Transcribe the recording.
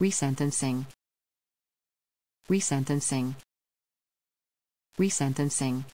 Resentencing. Resentencing. Resentencing.